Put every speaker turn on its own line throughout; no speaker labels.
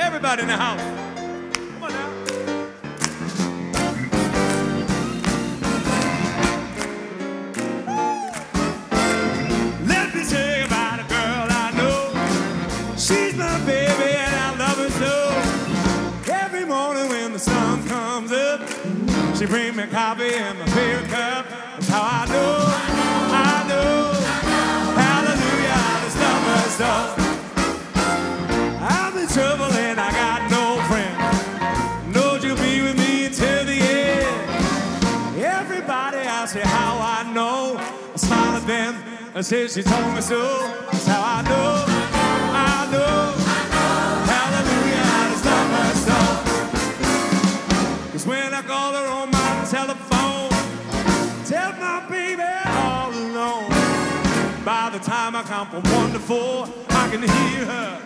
Everybody in the house. Come on. Let me tell you about a girl I know. She's my baby and I love her so. Every morning when the sun comes up, she brings me coffee in my favorite cup. That's how I know, I know. I just love her so. I'm say she told me so. That's how I know. I know. Hallelujah, I just love her so. Cause when I call her on my telephone, tell my baby all alone. By the time I count from four, I can hear her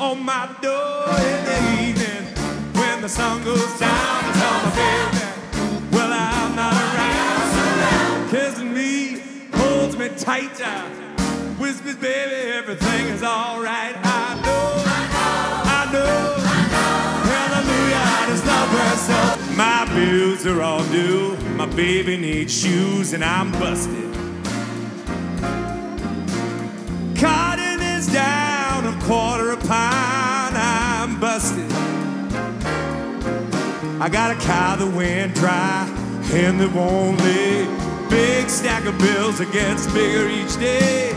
on my door in the evening when the sun goes down. I tell my baby, tight, whispers, baby, everything is alright. I know, I know, I know. hallelujah, I just love her so. My bills are all due, my baby needs shoes, and I'm busted. Cotton is down a quarter a pound. I'm busted. I got a cow that went dry and that won't lay. Big stack of bills that gets bigger each day.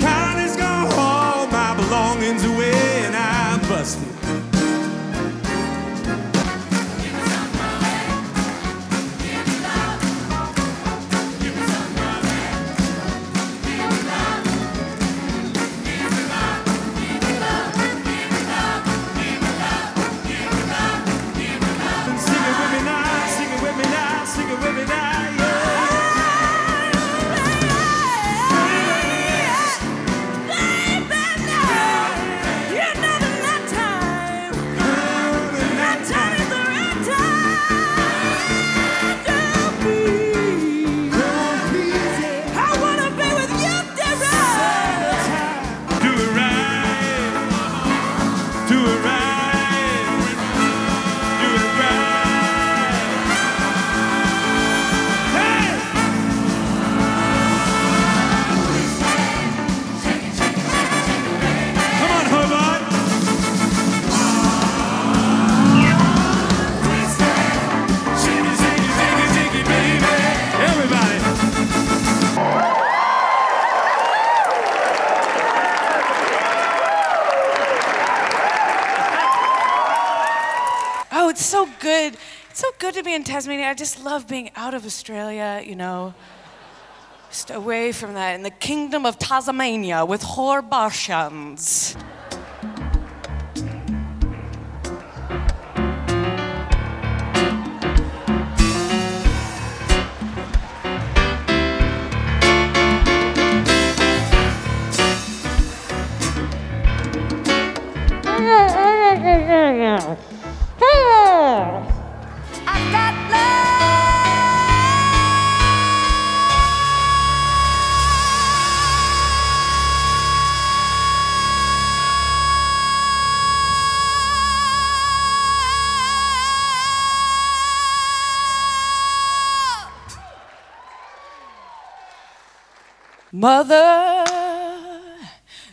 Connie's gonna haul my belongings away and I'm busted.
Good to be in Tasmania. I just love being out of Australia, you know. Just away from that in the kingdom of Tasmania with Hobartians. Mother,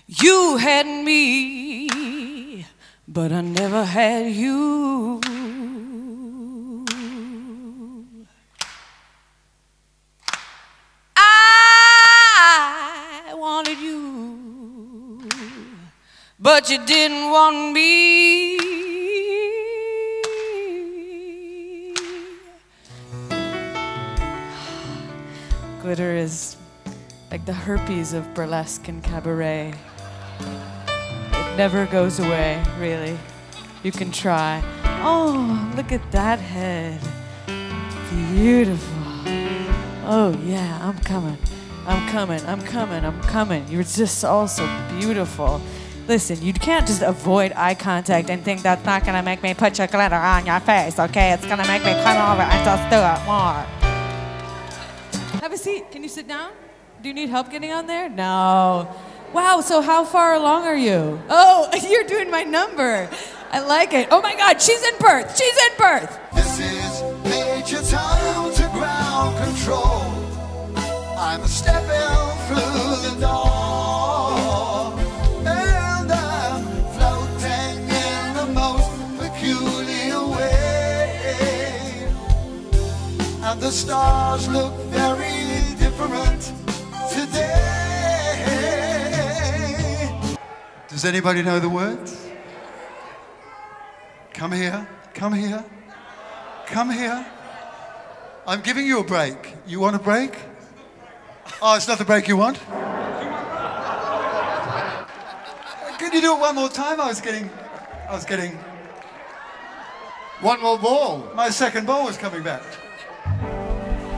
you had me, but I never had you. I wanted you, but you didn't want me. Glitter is like the herpes of burlesque and cabaret. It never goes away, really. You can try. Oh, look at that head. Beautiful. Oh, yeah, I'm coming. I'm coming. I'm coming. I'm coming. You're just all so beautiful. Listen, you can't just avoid eye contact and think that's not gonna make me put your glitter on your face, okay? It's gonna make me come over and just do it more. Have a seat. Can you sit down? Do you need help getting on there? No. Wow, so how far along are you? Oh, you're doing my number. I like it. Oh my God, she's in birth. She's in birth.
This is Major Tom to ground control. I'm a stepping through the door. And I'm floating in the most peculiar way. And the stars look very different Does anybody know the words? Come here, come here, come here. I'm giving you a break. You want a break? Oh, it's not the break you want? Can you do it one more time? I was getting, I was getting,
One more ball.
my second ball was coming back.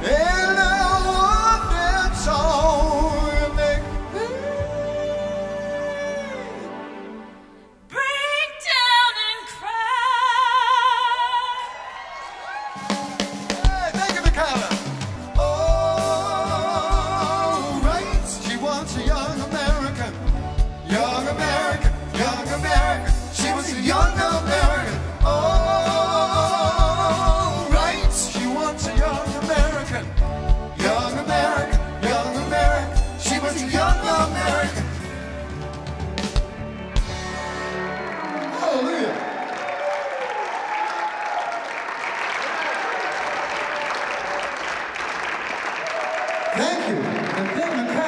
Yeah. Young America, young America, she was a young American. Oh, right. she wants a young American. Young America, young America, she was a young American. Hallelujah. Thank you.